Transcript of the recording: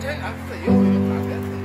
这俺自由有俺别自由。